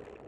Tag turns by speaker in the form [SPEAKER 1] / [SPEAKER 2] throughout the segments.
[SPEAKER 1] Thank you.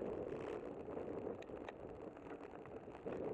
[SPEAKER 1] Thank you.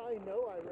[SPEAKER 1] I know I ran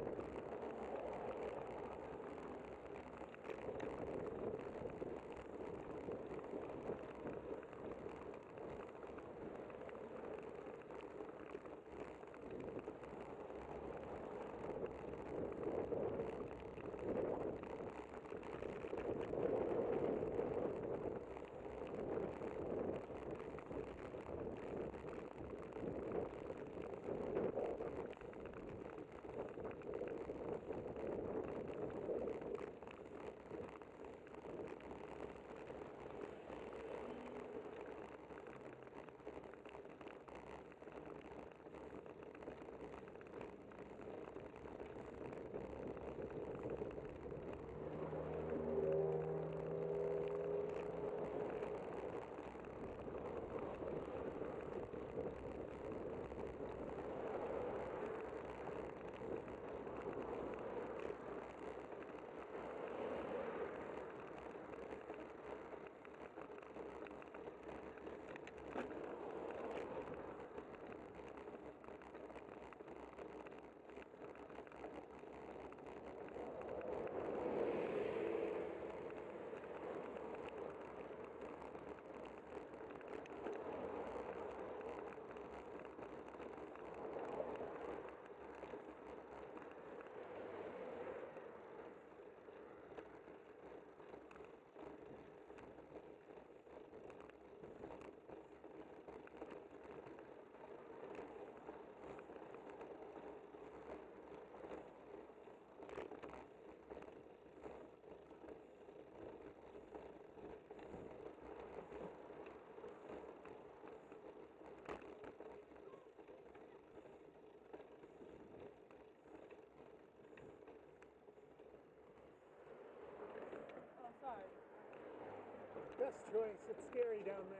[SPEAKER 1] Thank you. Best choice. It's scary down there.